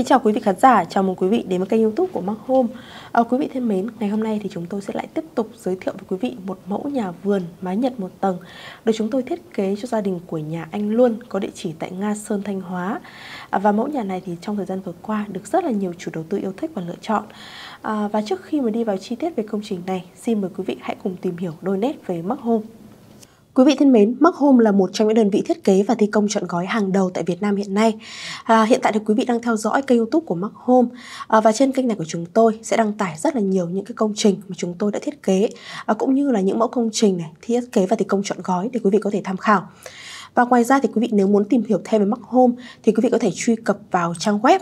Xin kính chào quý vị khán giả, chào mừng quý vị đến với kênh youtube của Mark Home. À, Quý vị thân mến, ngày hôm nay thì chúng tôi sẽ lại tiếp tục giới thiệu với quý vị một mẫu nhà vườn mái Nhật một tầng Được chúng tôi thiết kế cho gia đình của nhà anh luôn có địa chỉ tại Nga Sơn, Thanh Hóa. À, Và mẫu nhà này thì trong thời gian vừa qua được rất là nhiều chủ đầu tư yêu thích và lựa chọn. À, Và trước khi mà đi vào chi tiết về công trình này, xin mời quý vị hãy cùng tìm hiểu đôi nét về Mark Home. Quý vị thân mến, Mark Home là một trong những đơn vị thiết kế và thi công chọn gói hàng đầu tại Việt Nam hiện nay. À, hiện tại thì quý vị đang theo dõi kênh YouTube của Mark Home à, và trên kênh này của chúng tôi sẽ đăng tải rất là nhiều những cái công trình mà chúng tôi đã thiết kế à, cũng như là những mẫu công trình này thiết kế và thi công chọn gói để quý vị có thể tham khảo. Và ngoài ra thì quý vị nếu muốn tìm hiểu thêm về Mark Home thì quý vị có thể truy cập vào trang web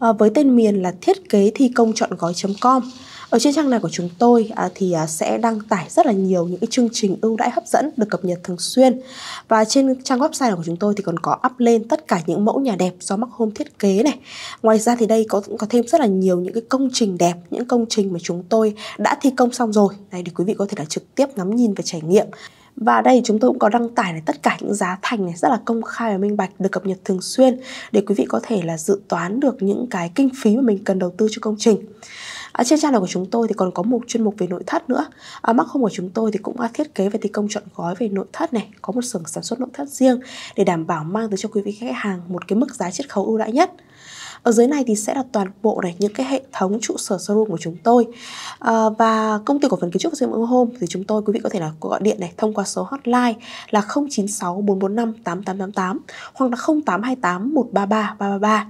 à, với tên miền là thiết kế thi công chọn gói.com. Ở trên trang này của chúng tôi à, thì à, sẽ đăng tải rất là nhiều những cái chương trình ưu đãi hấp dẫn được cập nhật thường xuyên. Và trên trang website của chúng tôi thì còn có up lên tất cả những mẫu nhà đẹp do Mark Home thiết kế này. Ngoài ra thì đây có có thêm rất là nhiều những cái công trình đẹp, những công trình mà chúng tôi đã thi công xong rồi. Này để quý vị có thể là trực tiếp ngắm nhìn và trải nghiệm. Và đây chúng tôi cũng có đăng tải này tất cả những giá thành này rất là công khai và minh bạch được cập nhật thường xuyên để quý vị có thể là dự toán được những cái kinh phí mà mình cần đầu tư cho công trình. À, trên trang này của chúng tôi thì còn có một chuyên mục về nội thất nữa. À, Mark không của chúng tôi thì cũng đã thiết kế và thi công chọn gói về nội thất này, có một xưởng sản xuất nội thất riêng để đảm bảo mang tới cho quý vị khách hàng một cái mức giá chiết khấu ưu đãi nhất. Ở dưới này thì sẽ là toàn bộ này những cái hệ thống trụ sở showroom của chúng tôi. À, và công ty cổ phần kiến trúc xây dựng Home thì chúng tôi quý vị có thể là gọi điện này thông qua số hotline là 096 445 8888 hoặc là 0828 133 333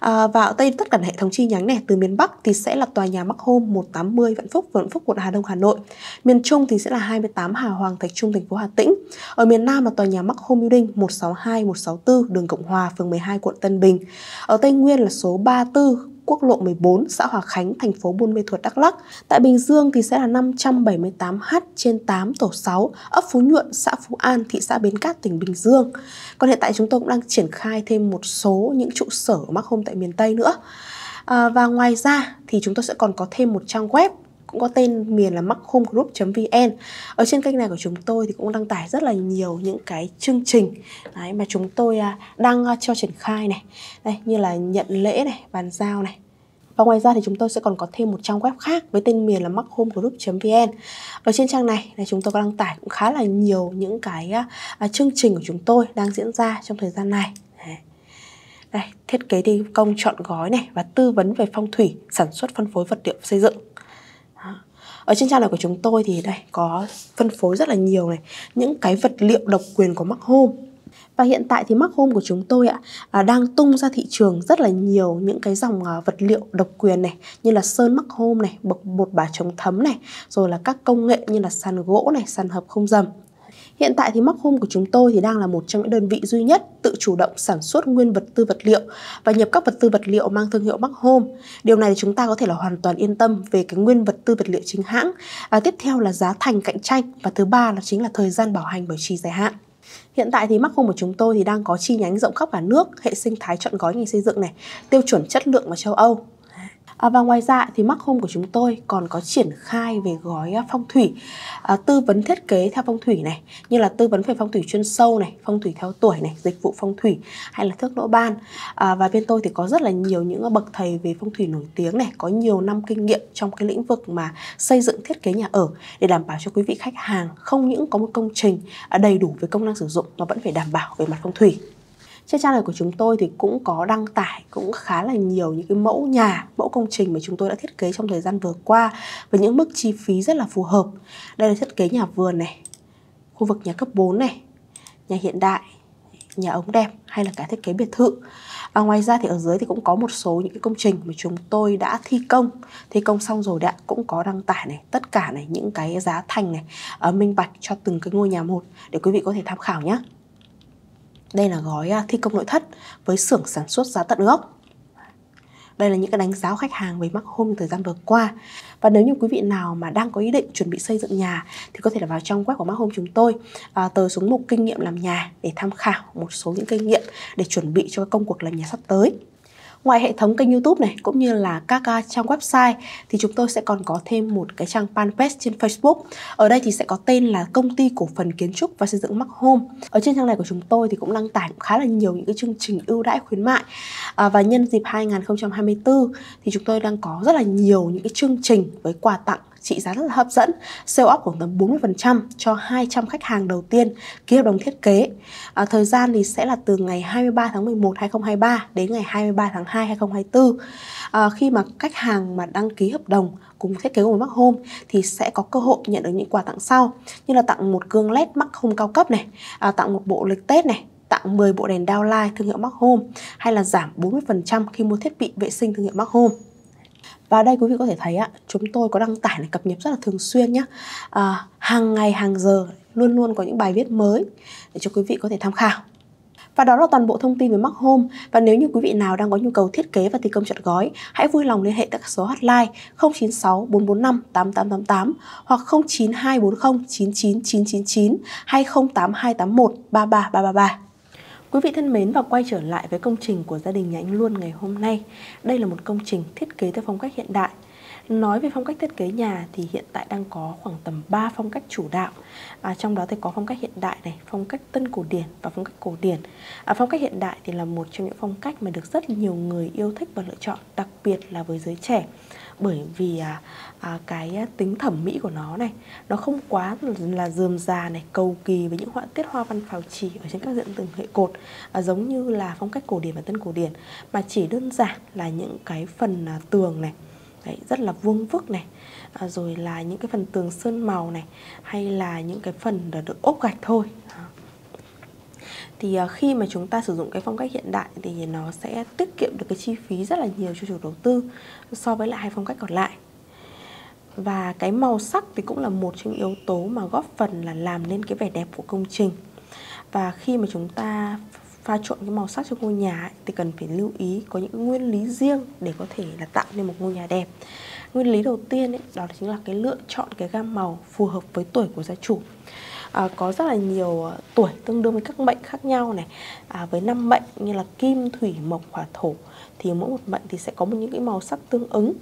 à, và ở đây tất cả hệ thống chi nhánh này từ miền Bắc thì sẽ là tòa nhà Mark Home 180 Vạn Phúc Vạn Phúc quận Hà Đông Hà Nội. Miền Trung thì sẽ là 28 Hà Hoàng Thạch Trung thành phố Hà Tĩnh. Ở miền Nam là tòa nhà Mark Home Building 162 164 đường Cộng Hòa phường 12 quận Tân Bình. Ở Tây Nguyên là số 34 quốc lộ 14, xã Hòa Khánh, thành phố Buôn Mê Thuột, Đắk Lắk. Tại Bình Dương thì sẽ là 578H trên 8 tổ 6, ấp Phú Nhuận, xã Phú An, thị xã Bến Cát, tỉnh Bình Dương. Còn hiện tại chúng tôi cũng đang triển khai thêm một số những trụ sở mắc hôm tại miền Tây nữa. À, và ngoài ra thì chúng tôi sẽ còn có thêm một trang web cũng có tên miền là markhomegroup.vn ở trên kênh này của chúng tôi thì cũng đăng tải rất là nhiều những cái chương trình đấy, mà chúng tôi à, đang à, cho triển khai này. Đây như là nhận lễ này bàn giao này. Và ngoài ra thì chúng tôi sẽ còn có thêm một trang web khác với tên miền là markhomegroup.vn ở trên trang này là chúng tôi có đăng tải cũng khá là nhiều những cái uh, chương trình của chúng tôi đang diễn ra trong thời gian này. Đây thiết kế thi công chọn gói này và tư vấn về phong thủy sản xuất phân phối vật liệu xây dựng ở trên trang này của chúng tôi thì đây có phân phối rất là nhiều này những cái vật liệu độc quyền của Mark Home và hiện tại thì Mark Home của chúng tôi ạ à, đang tung ra thị trường rất là nhiều những cái dòng à, vật liệu độc quyền này như là sơn Mark Home này, bột, bột bả chống thấm này, rồi là các công nghệ như là sàn gỗ này, sàn hợp không dầm. Hiện tại thì Mark Home của chúng tôi thì đang là một trong những đơn vị duy nhất tự chủ động sản xuất nguyên vật tư vật liệu và nhập các vật tư vật liệu mang thương hiệu Mark Home. Điều này thì chúng ta có thể là hoàn toàn yên tâm về cái nguyên vật tư vật liệu chính hãng. À, tiếp theo là giá thành cạnh tranh và thứ ba là chính là thời gian bảo hành bảo trì dài hạn. Hiện tại thì Mark Home của chúng tôi thì đang có chi nhánh rộng khắp cả nước, hệ sinh thái chọn gói ngành xây dựng này, tiêu chuẩn chất lượng và châu Âu. À, và ngoài ra thì Mark Home của chúng tôi còn có triển khai về gói à, phong thủy, à, tư vấn thiết kế theo phong thủy này, như là tư vấn về phong thủy chuyên sâu này, phong thủy theo tuổi này, dịch vụ phong thủy hay là thước lỗ ban. À, và bên tôi thì có rất là nhiều những à, bậc thầy về phong thủy nổi tiếng này, có nhiều năm kinh nghiệm trong cái lĩnh vực mà xây dựng thiết kế nhà ở để đảm bảo cho quý vị khách hàng không những có một công trình à, đầy đủ về công năng sử dụng mà vẫn phải đảm bảo về mặt phong thủy. Trên trang này của chúng tôi thì cũng có đăng tải cũng khá là nhiều những cái mẫu nhà, mẫu công trình mà chúng tôi đã thiết kế trong thời gian vừa qua với những mức chi phí rất là phù hợp. Đây là thiết kế nhà vườn này, khu vực nhà cấp 4 này, nhà hiện đại, nhà ống đẹp hay là cả thiết kế biệt thự. và ngoài ra thì ở dưới thì cũng có một số những cái công trình mà chúng tôi đã thi công thi công xong rồi đã cũng có đăng tải này tất cả này những cái giá thành này uh, minh bạch cho từng cái ngôi nhà một để quý vị có thể tham khảo nhé đây là gói à, thi công nội thất với xưởng sản xuất giá tận gốc. Đây là những cái đánh giá của khách hàng về Mark Home thời gian vừa qua. Và nếu như quý vị nào mà đang có ý định chuẩn bị xây dựng nhà thì có thể là vào trong web của Mark Home chúng tôi à, tờ xuống mục kinh nghiệm làm nhà để tham khảo một số những kinh nghiệm để chuẩn bị cho công cuộc làm nhà sắp tới. Ngoài hệ thống kênh YouTube này cũng như là các à, trang website thì chúng tôi sẽ còn có thêm một cái trang fanpage trên Facebook. Ở đây thì sẽ có tên là công ty cổ phần kiến trúc và xây dựng Mark Home. Ở trên trang này của chúng tôi thì cũng đăng tải khá là nhiều những cái chương trình ưu đãi khuyến mại. À, và nhân dịp 2024 thì chúng tôi đang có rất là nhiều những cái chương trình với quà tặng trị giá rất là hấp dẫn, sale off khoảng tầm 40% cho 200 khách hàng đầu tiên ký hợp đồng thiết kế. À, thời gian thì sẽ là từ ngày 23 tháng 11 2023 đến ngày 23 tháng 2 2024. À, khi mà khách hàng mà đăng ký hợp đồng cùng thiết kế của Mac Home thì sẽ có cơ hội nhận được những quà tặng sau như là tặng một gương led Mac Home cao cấp này, à, tặng một bộ lịch Tết này, tặng 10 bộ đèn downlight thương hiệu Mac Home hay là giảm 40% khi mua thiết bị vệ sinh thương hiệu Mac Home. Và đây quý vị có thể thấy ạ, chúng tôi có đăng tải này cập nhật rất là thường xuyên nhé. À, hàng ngày, hàng giờ luôn luôn có những bài viết mới để cho quý vị có thể tham khảo. Và đó là toàn bộ thông tin về Mark Home. Và nếu như quý vị nào đang có nhu cầu thiết kế và thi công trọn gói, hãy vui lòng liên hệ tại các số hotline 096 445 8888 hoặc 09240 99999 hay 08281 33333. Quý vị thân mến và quay trở lại với công trình của gia đình nhà anh Luôn ngày hôm nay. Đây là một công trình thiết kế theo phong cách hiện đại. Nói về phong cách thiết kế nhà thì hiện tại đang có khoảng tầm 3 phong cách chủ đạo à, Trong đó thì có phong cách hiện đại này, phong cách tân cổ điển và phong cách cổ điển à, Phong cách hiện đại thì là một trong những phong cách mà được rất nhiều người yêu thích và lựa chọn Đặc biệt là với giới trẻ bởi vì à, à, cái à, tính thẩm mỹ của nó này nó không quá là dườm già này cầu kỳ với những họa tiết hoa văn phào chỉ ở trên các diện từng hệ cột à, giống như là phong cách cổ điển và tân cổ điển mà chỉ đơn giản là những cái phần à, tường này Đấy, rất là vuông vức này à, rồi là những cái phần tường sơn màu này hay là những cái phần được ốp gạch thôi à, thì à, khi mà chúng ta sử dụng cái phong cách hiện đại thì nó sẽ tiết kiệm được cái chi phí rất là nhiều cho chủ đầu tư so với lại hai phong cách còn lại. Và cái màu sắc thì cũng là một trong những yếu tố mà góp phần là làm nên cái vẻ đẹp của công trình. Và khi mà chúng ta pha trộn cái màu sắc cho ngôi nhà ấy, thì cần phải lưu ý có những nguyên lý riêng để có thể là tạo nên một ngôi nhà đẹp. Nguyên lý đầu tiên ấy, đó chính là cái lựa chọn cái gam màu phù hợp với tuổi của gia chủ à, có rất là nhiều ờ, tuổi tương đương với các mệnh khác nhau này. À, với năm mệnh như là kim thủy mộc hỏa thổ thì mỗi một mệnh thì sẽ có một những cái màu sắc tương ứng.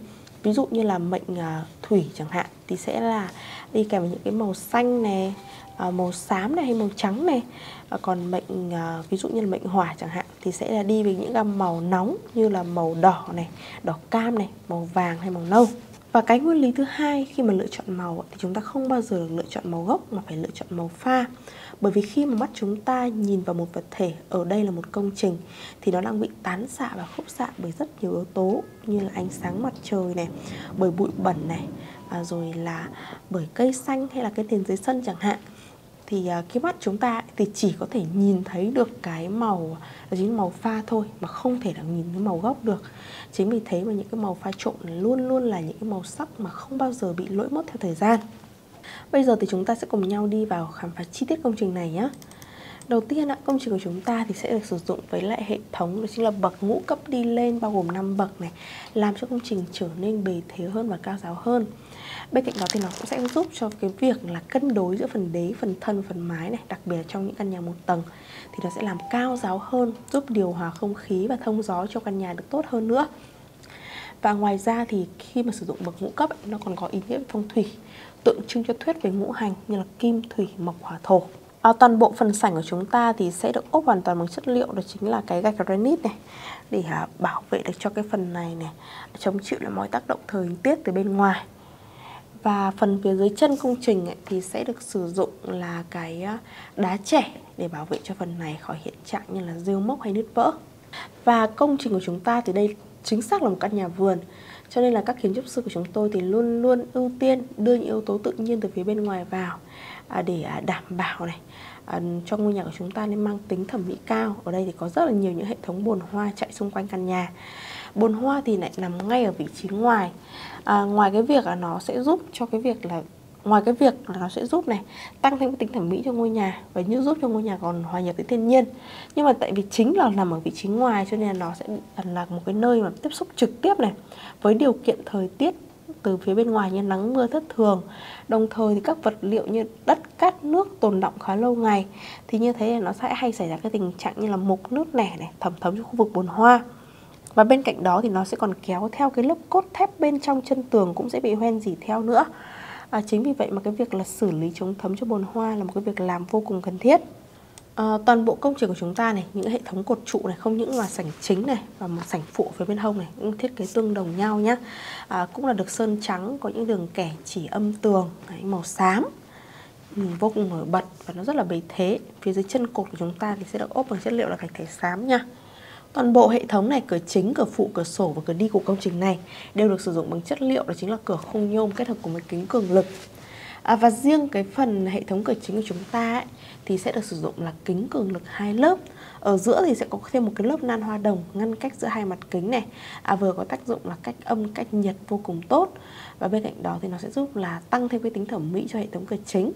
Ví dụ như là mệnh à, thủy chẳng hạn thì sẽ là đi kèm với những cái màu xanh này à, màu xám này hay màu trắng này. À, còn mệnh à, ví dụ như là mệnh hỏa chẳng hạn thì sẽ là đi với những gam màu nóng như là màu đỏ này đỏ cam này màu vàng hay màu nâu và cái nguyên lý thứ hai khi mà lựa chọn màu thì chúng ta không bao giờ lựa chọn màu gốc mà phải lựa chọn màu pha. Bởi vì khi mà mắt chúng ta nhìn vào một vật thể, ở đây là một công trình thì nó đang bị tán xạ và khúc xạ bởi rất nhiều yếu tố như là ánh sáng mặt trời này, bởi bụi bẩn này, à, rồi là bởi cây xanh hay là cái nền dưới sân chẳng hạn thì à, cái mắt chúng ta thì chỉ có thể nhìn thấy được cái màu chính màu pha thôi, mà không thể là nhìn cái màu gốc được. Chính vì thế mà những cái màu pha trộn luôn luôn là những cái màu sắc mà không bao giờ bị lỗi mất theo thời gian. Bây giờ thì chúng ta sẽ cùng nhau đi vào khám phá chi tiết công trình này nhé Đầu tiên, công trình của chúng ta thì sẽ được sử dụng với lại hệ thống đó chính là bậc ngũ cấp đi lên bao gồm 5 bậc này làm cho công trình trở nên bề thế hơn và cao giáo hơn. Bên cạnh đó thì nó cũng sẽ giúp cho cái việc là cân đối giữa phần đế, phần thân, phần mái này, đặc biệt là trong những căn nhà một tầng thì nó sẽ làm cao giáo hơn, giúp điều hòa không khí và thông gió cho căn nhà được tốt hơn nữa. Và ngoài ra thì khi mà sử dụng bậc ngũ cấp ấy, nó còn có ý nghĩa về phong thủy, tượng trưng cho thuyết về ngũ hành như là kim, thủy, mộc, hỏa, thổ. À, toàn bộ phần sảnh của chúng ta thì sẽ được ốp hoàn toàn bằng chất liệu đó chính là cái gạch granite này để à, bảo vệ được cho cái phần này này chống chịu là mọi tác động thời tiết từ bên ngoài và phần phía dưới chân công trình ấy, thì sẽ được sử dụng là cái à, đá trẻ để bảo vệ cho phần này khỏi hiện trạng như là rêu mốc hay nứt vỡ. Và công trình của chúng ta thì đây chính xác là một căn nhà vườn cho nên là các kiến trúc sư của chúng tôi thì luôn luôn ưu tiên đưa những yếu tố tự nhiên từ phía bên ngoài vào à, để à, đảm bảo này à, cho ngôi nhà của chúng ta nên mang tính thẩm mỹ cao. Ở đây thì có rất là nhiều những hệ thống bồn hoa chạy xung quanh căn nhà. Bồn hoa thì lại nằm ngay ở vị trí ngoài à, ngoài cái việc là nó sẽ giúp cho cái việc là ngoài cái việc là nó sẽ giúp này, tăng thêm cái tính thẩm mỹ cho ngôi nhà và như giúp cho ngôi nhà còn hòa nhập với thiên nhiên. Nhưng mà tại vì chính là nằm ở vị trí ngoài cho nên là nó sẽ là một cái nơi mà tiếp xúc trực tiếp này với điều kiện thời tiết từ phía bên ngoài như nắng mưa thất thường. Đồng thời thì các vật liệu như đất, cát, nước tồn động khá lâu ngày. Thì như thế là nó sẽ hay xảy ra cái tình trạng như là mục nước nẻ này, thẩm thấm cho khu vực bồn hoa. Và bên cạnh đó thì nó sẽ còn kéo theo cái lớp cốt thép bên trong chân tường cũng sẽ bị hoen dỉ theo nữa à, chính vì vậy mà cái việc là xử lý chống thấm cho bồn hoa là một cái việc làm vô cùng cần thiết. À, toàn bộ công trình của chúng ta này những hệ thống cột trụ này không những là sảnh chính này và một sảnh phụ phía bên hông này cũng thiết kế tương đồng nhau nhé à, cũng là được sơn trắng có những đường kẻ chỉ âm tường đấy, màu xám. Nhìn vô cùng nổi bật và nó rất là bề thế. Phía dưới chân cột của chúng ta thì sẽ được ốp bằng chất liệu là gạch thẻ xám nha Toàn bộ hệ thống này, cửa chính, cửa phụ, cửa sổ và cửa đi của công trình này đều được sử dụng bằng chất liệu đó chính là cửa không nhôm kết hợp cùng với kính cường lực. À, và riêng cái phần hệ thống cửa chính của chúng ta ấy, thì sẽ được sử dụng là kính cường lực hai lớp. Ở giữa thì sẽ có thêm một cái lớp nan hoa đồng ngăn cách giữa hai mặt kính này. À, vừa có tác dụng là cách âm, cách nhiệt vô cùng tốt. Và bên cạnh đó thì nó sẽ giúp là tăng thêm cái tính thẩm mỹ cho hệ thống cửa chính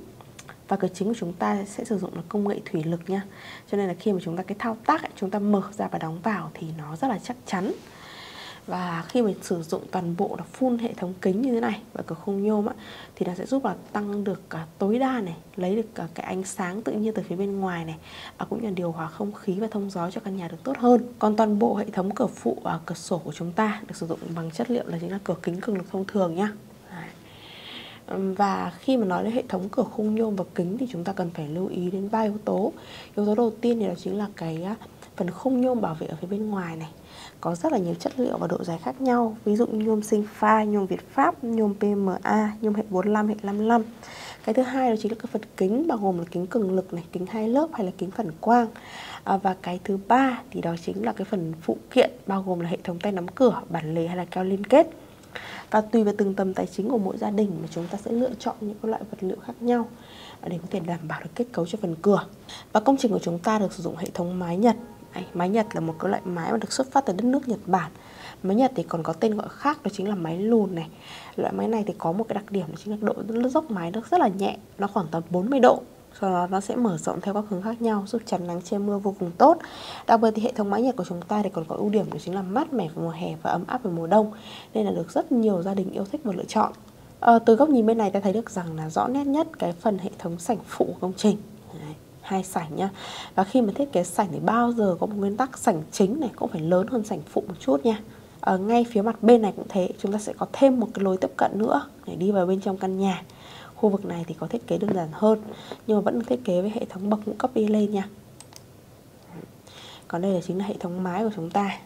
và cửa chính của chúng ta sẽ sử dụng là công nghệ thủy lực nha. Cho nên là khi mà chúng ta cái thao tác ấy, chúng ta mở ra và đóng vào thì nó rất là chắc chắn. Và khi mình sử dụng toàn bộ là full hệ thống kính như thế này và cửa khung nhôm á, thì nó sẽ giúp là tăng được cả tối đa này lấy được cả cái ánh sáng tự nhiên từ phía bên ngoài này à, cũng như là điều hòa không khí và thông gió cho căn nhà được tốt hơn. Còn toàn bộ hệ thống cửa phụ và cửa sổ của chúng ta được sử dụng bằng chất liệu là chính là cửa kính cường lực thông thường nhá và khi mà nói đến hệ thống cửa khung nhôm và kính thì chúng ta cần phải lưu ý đến ba yếu tố. Yếu tố đầu tiên thì đó chính là cái phần khung nhôm bảo vệ ở phía bên ngoài này. Có rất là nhiều chất liệu và độ dài khác nhau ví dụ như nhôm sinh pha, nhôm Việt Pháp, nhôm PMA, nhôm hệ 45, hệ 55 cái thứ hai đó chính là cái phần kính bao gồm là kính cường lực này, kính hai lớp hay là kính phản quang. À, và cái thứ ba thì đó chính là cái phần phụ kiện bao gồm là hệ thống tay nắm cửa, bản lề hay là keo liên kết và tùy vào từng tầm tài chính của mỗi gia đình mà chúng ta sẽ lựa chọn những loại vật liệu khác nhau để có thể đảm bảo được kết cấu cho phần cửa. Và công trình của chúng ta được sử dụng hệ thống mái Nhật. Mái Nhật là một cái loại mái mà được xuất phát từ đất nước Nhật Bản. Máy Nhật thì còn có tên gọi khác, đó chính là máy lùn này. Loại máy này thì có một cái đặc điểm đó chính là độ dốc máy nó rất là nhẹ, Nó khoảng tầm 40 độ sau đó nó sẽ mở rộng theo các hướng khác nhau giúp chắn nắng che mưa vô cùng tốt. Đặc biệt thì hệ thống mái nhiệt của chúng ta thì còn có ưu điểm đó chính là mát mẻ vào mùa hè và ấm áp vào mùa đông nên là được rất nhiều gia đình yêu thích và lựa chọn. À, từ góc nhìn bên này ta thấy được rằng là rõ nét nhất cái phần hệ thống sảnh phụ của công trình. Hai sảnh nhá. Và khi mà thiết kế sảnh thì bao giờ có một nguyên tắc sảnh chính này cũng phải lớn hơn sảnh phụ một chút nha. Ở ngay phía mặt bên này cũng thế chúng ta sẽ có thêm một cái lối tiếp cận nữa để đi vào bên trong căn nhà khu vực này thì có thiết kế đơn giản hơn nhưng mà vẫn được thiết kế với hệ thống bậc ngũ cấp đi lên nha. Còn đây là chính là hệ thống mái của chúng ta.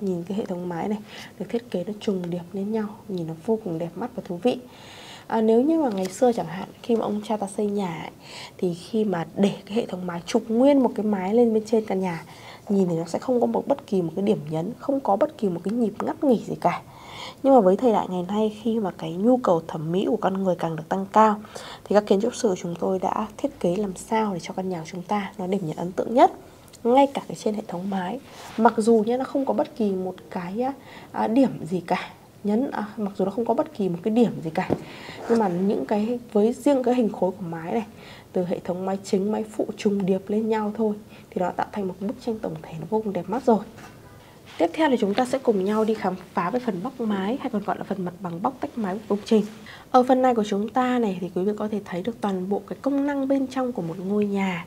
Nhìn cái hệ thống mái này được thiết kế nó trùng điệp lên nhau nhìn nó vô cùng đẹp mắt và thú vị. À, nếu như mà ngày xưa chẳng hạn khi mà ông cha ta xây nhà ấy, thì khi mà để cái hệ thống mái trục nguyên một cái mái lên bên trên căn nhà nhìn thì nó sẽ không có một bất kỳ một cái điểm nhấn không có bất kỳ một cái nhịp ngắt nghỉ gì cả nhưng mà với thời đại ngày nay khi mà cái nhu cầu thẩm mỹ của con người càng được tăng cao thì các kiến trúc sư chúng tôi đã thiết kế làm sao để cho căn nhà của chúng ta nó điểm nhấn ấn tượng nhất ngay cả cái trên hệ thống mái. Mặc dù nhé nó không có bất kỳ một cái à, điểm gì cả nhấn à, mặc dù nó không có bất kỳ một cái điểm gì cả nhưng mà những cái với riêng cái hình khối của mái này từ hệ thống mái chính mái phụ trùng điệp lên nhau thôi thì nó tạo thành một bức tranh tổng thể nó vô cùng đẹp mắt rồi. Tiếp theo thì chúng ta sẽ cùng nhau đi khám phá về phần bóc mái, hay còn gọi là phần mặt bằng bóc tách mái của công trình. Ở phần này của chúng ta này thì quý vị có thể thấy được toàn bộ cái công năng bên trong của một ngôi nhà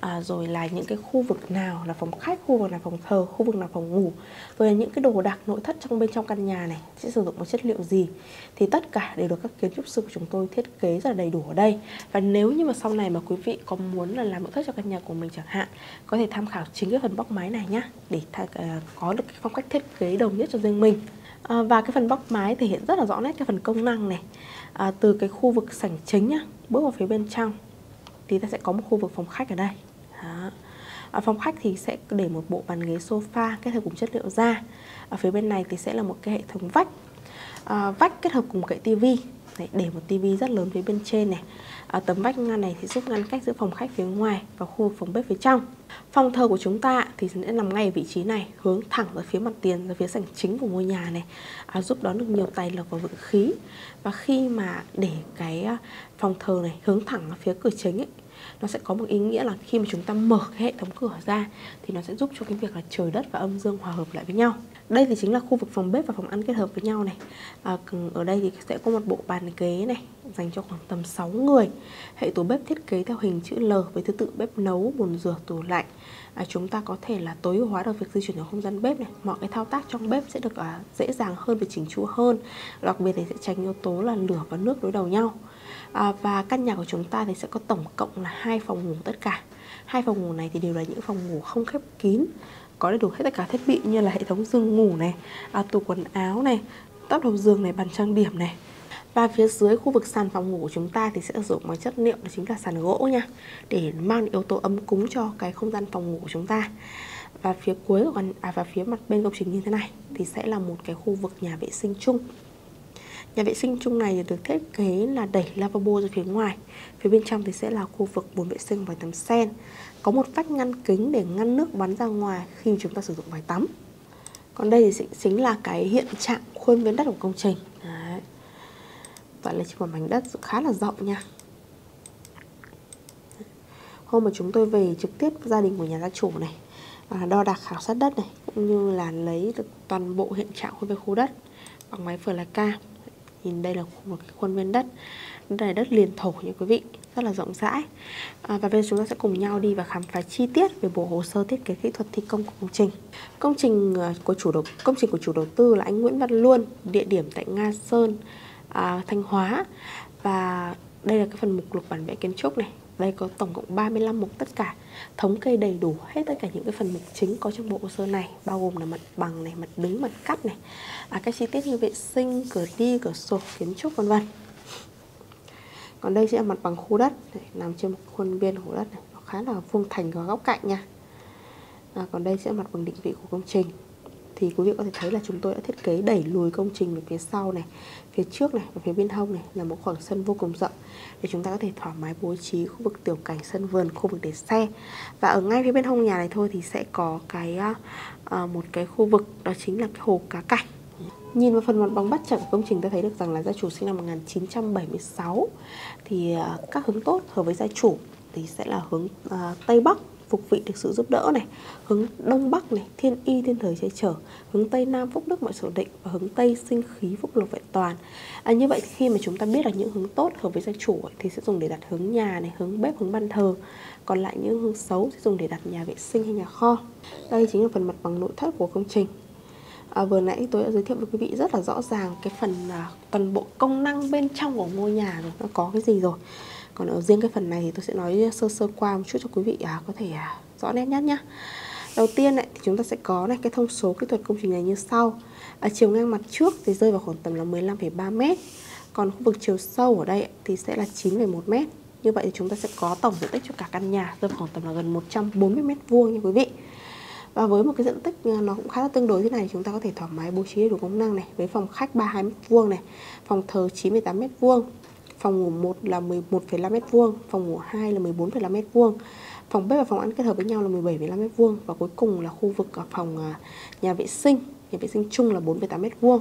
à, rồi là những cái khu vực nào là phòng khách khu vực nào phòng thờ khu vực nào phòng ngủ. Rồi là những cái đồ đạc nội thất trong bên trong căn nhà này sẽ sử dụng một chất liệu gì? Thì tất cả đều được các kiến trúc sư của chúng tôi thiết kế rất là đầy đủ ở đây. Và nếu như mà sau này mà quý vị có muốn là làm nội thất cho căn nhà của mình chẳng hạn có thể tham khảo chính cái phần bóc máy này nhá để à, có được cái phong cách thiết kế đồng nhất cho riêng mình. À, và cái phần bóc mái thể hiện rất là rõ nét cái phần công năng này. À, từ cái khu vực sảnh chính nhá bước vào phía bên trong thì ta sẽ có một khu vực phòng khách ở đây. Đó. Ở phòng khách thì sẽ để một bộ bàn ghế sofa kết hợp cùng chất liệu da. Ở phía bên này thì sẽ là một cái hệ thống vách à, vách kết hợp cùng kệ tivi. Đấy, để một tivi rất lớn phía bên trên này. À, tấm vách ngăn này thì giúp ngăn cách giữa phòng khách phía ngoài và khu vực phòng bếp phía trong. Phòng thờ của chúng ta thì sẽ nằm ngay ở vị trí này hướng thẳng ra phía mặt tiền ra phía sảnh chính của ngôi nhà này. À, giúp đón được nhiều tài lộc và vượng khí. Và khi mà để cái à, phòng thờ này hướng thẳng ở phía cửa chính ấy, nó sẽ có một ý nghĩa là khi mà chúng ta mở cái hệ thống cửa ra thì nó sẽ giúp cho cái việc là trời đất và âm dương hòa hợp lại với nhau đây thì chính là khu vực phòng bếp và phòng ăn kết hợp với nhau này. À, ở đây thì sẽ có một bộ bàn ghế này dành cho khoảng tầm 6 người. Hệ tủ bếp thiết kế theo hình chữ L với thứ tự bếp nấu bồn rửa tủ lạnh. À, chúng ta có thể là tối ưu hóa được việc di chuyển ở không gian bếp này. Mọi cái thao tác trong bếp sẽ được à, dễ dàng hơn và chỉnh chu hơn. Đặc biệt thì sẽ tránh yếu tố là lửa và nước đối đầu nhau. À, và căn nhà của chúng ta thì sẽ có tổng cộng là hai phòng ngủ tất cả. Hai phòng ngủ này thì đều là những phòng ngủ không khép kín có đầy đủ hết tất cả thiết bị như là hệ thống giường ngủ này à, tủ quần áo này tắp đầu giường này bàn trang điểm này. Và phía dưới khu vực sàn phòng ngủ của chúng ta thì sẽ sử dụng một chất liệu đó chính là sàn gỗ nha để mang yếu tố ấm cúng cho cái không gian phòng ngủ của chúng ta. Và phía cuối của à và phía mặt bên công trình như thế này thì sẽ là một cái khu vực nhà vệ sinh chung. Nhà vệ sinh chung này được thiết kế là đẩy lavabo ra phía ngoài Phía bên trong thì sẽ là khu vực bồn vệ sinh và tấm sen. Có một vách ngăn kính để ngăn nước bắn ra ngoài khi chúng ta sử dụng vòi tắm. Còn đây thì chính là cái hiện trạng khuôn viên đất của công trình. Đấy. Vậy là chỉ một mảnh đất khá là rộng nha. Hôm mà chúng tôi về trực tiếp gia đình của nhà gia chủ này đo đạc khảo sát đất này, cũng như là lấy được toàn bộ hiện trạng khuôn viên khu đất bằng máy Flycam nhìn đây là một cái khuôn viên đất. Đây là đất liền thổ nha quý vị. Rất là rộng rãi. À, và bây giờ chúng ta sẽ cùng nhau đi và khám phá chi tiết về bộ hồ sơ thiết kế kỹ thuật thi công của công trình. Công trình à, của chủ đầu công trình của chủ đầu tư là anh Nguyễn Văn Luân địa điểm tại Nga Sơn à, Thanh Hóa. Và đây là cái phần mục lục bản vẽ kiến trúc này đây có tổng cộng 35 mục tất cả thống kê đầy đủ hết tất cả những cái phần mục chính có trong bộ hồ sơ này bao gồm là mặt bằng này mặt đứng mặt cắt này à, các chi tiết như vệ sinh cửa đi cửa sổ kiến trúc vân vân. Còn đây sẽ là mặt bằng khu đất này, nằm trên một khuôn viên khu đất này nó khá là vuông thành và góc cạnh nha. À, còn đây sẽ là mặt bằng định vị của công trình. Thì quý vị có thể thấy là chúng tôi đã thiết kế đẩy lùi công trình về phía sau này phía trước này và phía bên hông này là một khoảng sân vô cùng rộng để chúng ta có thể thoải mái bố trí khu vực tiểu cảnh sân vườn khu vực để xe. Và ở ngay phía bên hông nhà này thôi thì sẽ có cái uh, một cái khu vực đó chính là cái hồ cá cảnh. Nhìn vào phần mặt bằng bắt chặt của công trình ta thấy được rằng là gia chủ sinh năm 1976 thì uh, các hướng tốt hợp với gia chủ thì sẽ là hướng uh, Tây Bắc phục vị được sự giúp đỡ này hướng đông bắc này thiên y thiên thời che chở hướng tây nam phúc đức mọi sự định và hướng tây sinh khí phúc lộc vẹn toàn. À, như vậy khi mà chúng ta biết là những hướng tốt hợp với gia chủ thì sẽ dùng để đặt hướng nhà này hướng bếp hướng ban thờ. Còn lại những hướng xấu sẽ dùng để đặt nhà vệ sinh hay nhà kho. Đây chính là phần mặt bằng nội thất của công trình. À, vừa nãy tôi đã giới thiệu với quý vị rất là rõ ràng cái phần à, toàn bộ công năng bên trong của ngôi nhà rồi nó có cái gì rồi còn ở riêng cái phần này thì tôi sẽ nói sơ sơ qua một chút cho quý vị à, có thể à, rõ nét nhất nhé đầu tiên này, thì chúng ta sẽ có này cái thông số kỹ thuật công trình này như sau. À, chiều ngang mặt trước thì rơi vào khoảng tầm là 15,3 m còn khu vực chiều sâu ở đây thì sẽ là 9,1 m như vậy thì chúng ta sẽ có tổng diện tích cho cả căn nhà rơi vào khoảng tầm là gần 140 m vuông nha quý vị. Và với một cái diện tích à, nó cũng khá là tương đối thế này chúng ta có thể thoải mái bố trí đủ công năng này với phòng khách 32 m vuông này phòng thờ 98 m vuông. Phòng ngủ 1 là 11,5 m2, phòng ngủ 2 là 14,5 m2. Phòng bếp và phòng ăn kết hợp với nhau là 17,5 m2 và cuối cùng là khu vực phòng à, nhà vệ sinh, nhà vệ sinh chung là 4,8 m2.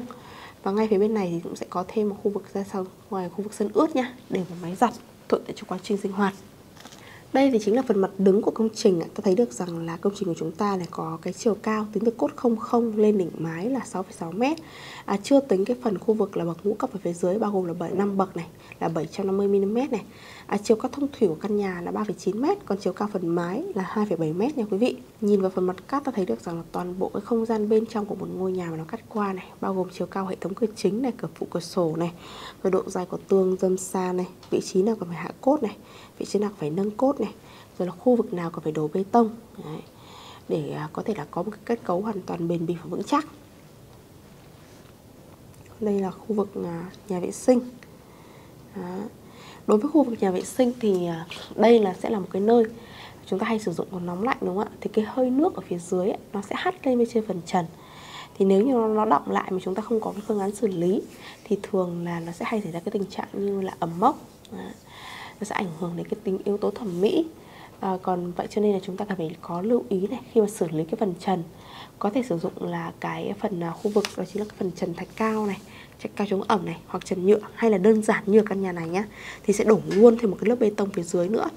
Và ngay phía bên này thì cũng sẽ có thêm một khu vực ra sau ngoài khu vực sân ướt nha, để một máy giặt thuận tiện cho quá trình sinh hoạt. Đây thì chính là phần mặt đứng của công trình Ta thấy được rằng là công trình của chúng ta này có cái chiều cao tính từ cốt 00 lên đỉnh mái là 6,6 m à, Chưa tính cái phần khu vực là bậc ngũ cấp ở phía dưới bao gồm là 7 5 bậc này là 750mm này. À, Chiều cao thông thủy của căn nhà là 3,9m Còn chiều cao phần mái là 2,7m nha quý vị. Nhìn vào phần mặt cắt ta thấy được rằng là toàn bộ cái không gian bên trong của một ngôi nhà mà nó cắt qua này Bao gồm chiều cao hệ thống cửa chính này, cửa phụ cửa sổ này Rồi độ dài của tường dâm xa này Vị trí nào cần phải hạ cốt này Vị trí nào phải nâng cốt này Rồi là khu vực nào cần phải đổ bê tông Đấy. Để à, có thể là có một cái kết cấu hoàn toàn bền bỉ và vững chắc đây là khu vực à, nhà vệ sinh đó. đối với khu vực nhà vệ sinh thì à, đây là sẽ là một cái nơi chúng ta hay sử dụng còn nóng lạnh đúng không ạ thì cái hơi nước ở phía dưới ấy, nó sẽ hắt lên bên trên phần trần thì nếu như nó, nó động lại mà chúng ta không có cái phương án xử lý thì thường là nó sẽ hay xảy ra cái tình trạng như là ẩm mốc đó nó sẽ ảnh hưởng đến cái tính yếu tố thẩm mỹ. À, còn vậy cho nên là chúng ta cần phải có lưu ý này khi mà xử lý cái phần trần có thể sử dụng là cái phần à, khu vực đó chính là cái phần trần thạch cao này trạch cao chống ẩm này hoặc trần nhựa hay là đơn giản như căn nhà này nhá thì sẽ đổ luôn thêm một cái lớp bê tông phía dưới nữa.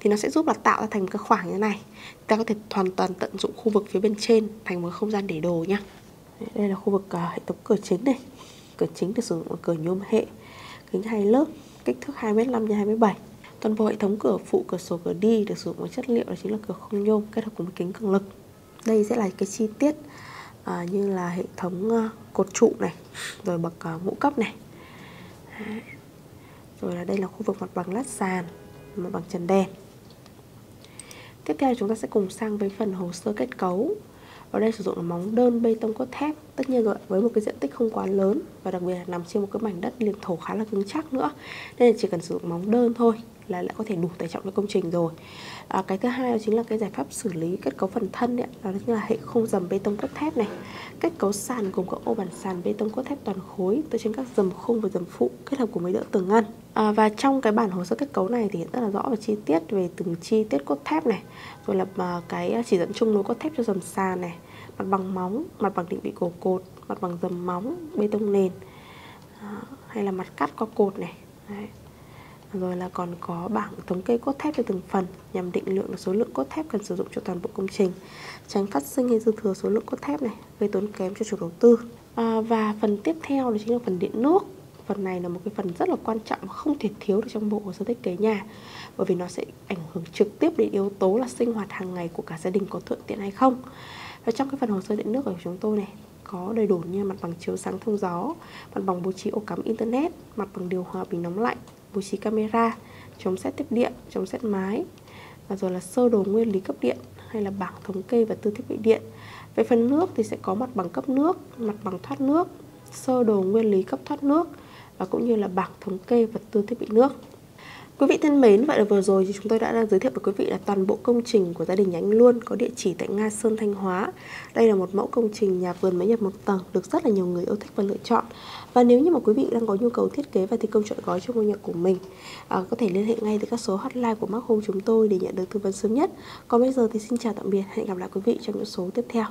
Thì nó sẽ giúp là tạo ra thành một cái khoảng như thế này. Ta có thể hoàn toàn tận dụng khu vực phía bên trên thành một không gian để đồ nhá. Đây là khu vực uh, hệ thống cửa chính này. Cửa chính được sử dụng là cửa nhôm hệ. Kính hai lớp kích thước 2m5 x 2m7 Toàn bộ hệ thống cửa phụ, cửa sổ, cửa đi được sử dụng một chất liệu đó chính là cửa không nhôm kết hợp cùng kính cường lực. Đây sẽ là cái chi tiết à, như là hệ thống uh, cột trụ này, rồi bậc uh, ngũ cấp này. Rồi là đây là khu vực mặt bằng lát sàn, mặt bằng trần đèn. Tiếp theo chúng ta sẽ cùng sang với phần hồ sơ kết cấu. Ở đây sử dụng là móng đơn bê tông cốt thép Tất nhiên rồi với một cái diện tích không quá lớn Và đặc biệt là nằm trên một cái mảnh đất liền thổ khá là cứng chắc nữa Nên chỉ cần sử dụng móng đơn thôi là lại có thể đủ tải trọng cho công trình rồi. À, cái thứ hai đó chính là cái giải pháp xử lý kết cấu phần thân ấy, đó chính là hệ khung dầm bê tông cốt thép này. Kết cấu sàn gồm các ô bản sàn bê tông cốt thép toàn khối từ trên các dầm khung và dầm phụ kết hợp cùng với đỡ tường ngăn. À, và trong cái bản hồ sơ kết cấu này thì rất là rõ và chi tiết về từng chi tiết cốt thép này rồi là à, cái chỉ dẫn chung nối cốt thép cho dầm sàn này mặt bằng móng mặt bằng định vị cổ cột mặt bằng dầm móng bê tông nền à, hay là mặt cắt qua cột này. Đấy rồi là còn có bảng thống kê cốt thép cho từng phần nhằm định lượng số lượng cốt thép cần sử dụng cho toàn bộ công trình. Tránh phát sinh hay dư thừa số lượng cốt thép này gây tốn kém cho chủ đầu tư. À, và phần tiếp theo đó chính là phần điện nước. Phần này là một cái phần rất là quan trọng và không thể thiếu được trong bộ hồ sơ thiết kế nhà bởi vì nó sẽ ảnh hưởng trực tiếp đến yếu tố là sinh hoạt hàng ngày của cả gia đình có thuận tiện hay không. Và trong cái phần hồ sơ điện nước của chúng tôi này có đầy đủ như mặt bằng chiếu sáng thông gió mặt bằng bố trí ổ cắm internet mặt bằng điều hòa bình nóng lạnh bố trí camera, chống xét tiếp điện, chống xét mái, và rồi là sơ đồ nguyên lý cấp điện hay là bảng thống kê và tư thiết bị điện. Về phần nước thì sẽ có mặt bằng cấp nước, mặt bằng thoát nước, sơ đồ nguyên lý cấp thoát nước, và cũng như là bảng thống kê vật tư thiết bị nước. Quý vị thân mến, vậy là vừa rồi thì chúng tôi đã giới thiệu với quý vị là toàn bộ công trình của gia đình nhà anh Luôn có địa chỉ tại Nga Sơn, Thanh Hóa. Đây là một mẫu công trình nhà vườn máy nhập một tầng được rất là nhiều người yêu thích và lựa chọn. Và nếu như mà quý vị đang có nhu cầu thiết kế và thi công trọn gói cho ngôi nhà của mình, à, có thể liên hệ ngay tới các số hotline của Mark Home chúng tôi để nhận được tư vấn sớm nhất. Còn bây giờ thì xin chào tạm biệt, hẹn gặp lại quý vị trong những số tiếp theo.